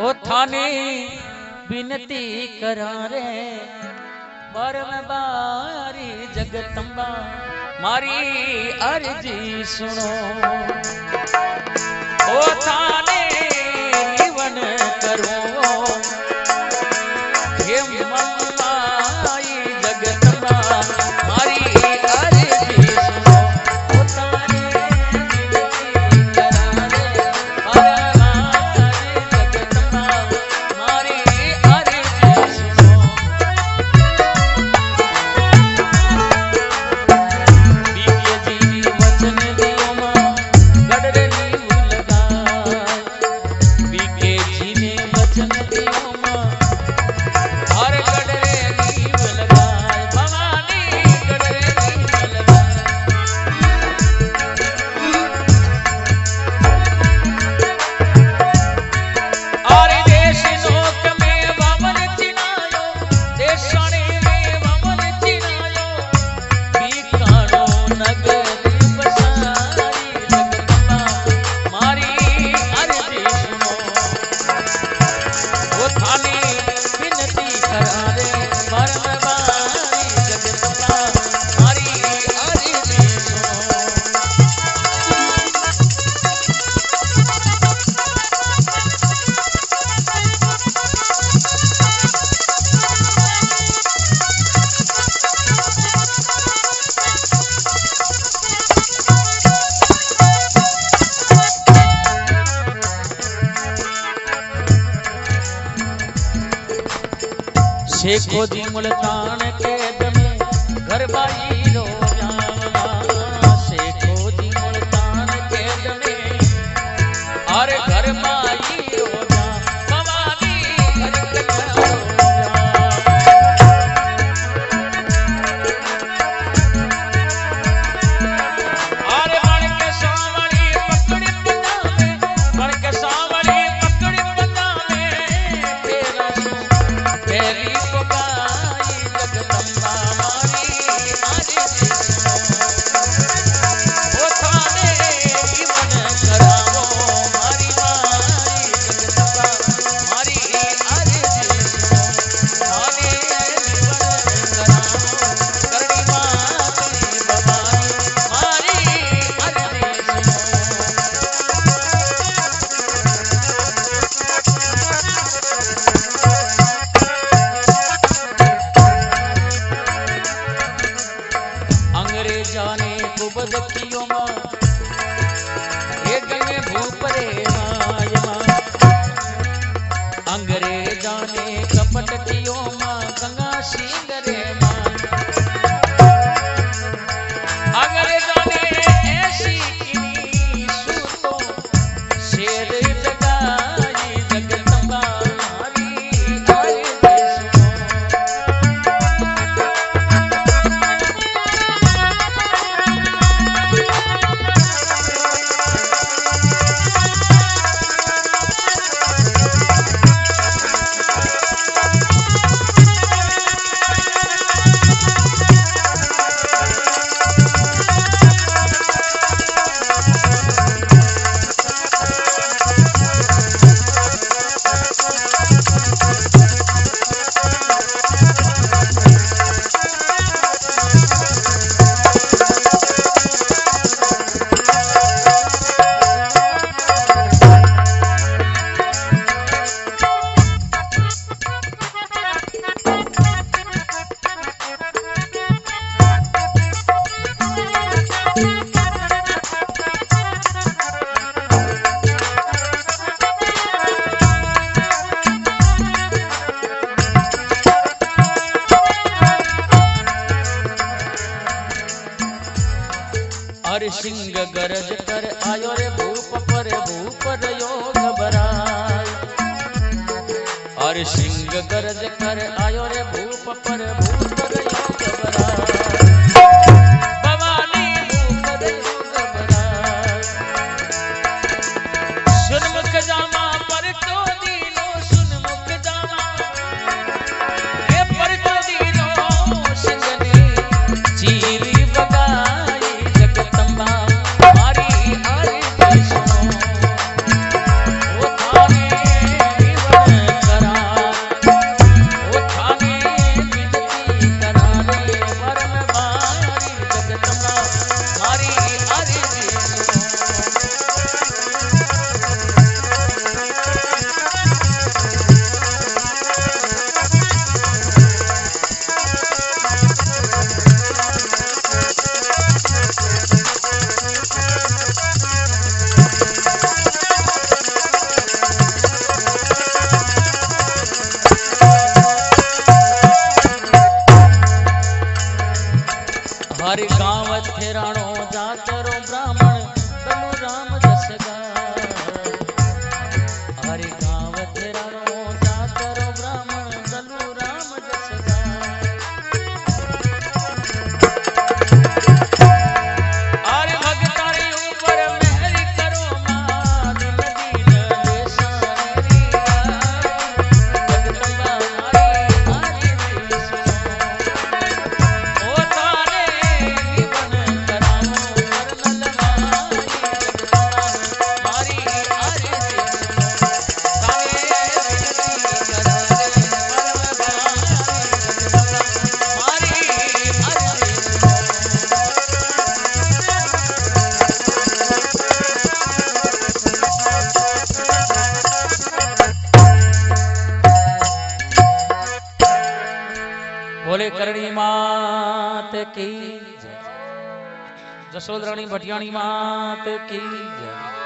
ओ थाने विनती करा रे। परम बारी जगतम्बा मारी अर्जी सुनो। ओ थाने शेखो जी मुल्तान के दमे घर बाई ભૂપ રે માયા. हर सिंह गरज कर आयो रे भूप पर, भूप रयो घबराय हर सिंह गरज कर आयो रे भूप पर भूप जातरो ब्राह्मण बनु राम जसगा हरि गावत राम की जय जसोद रानी भटियाणी मात की जय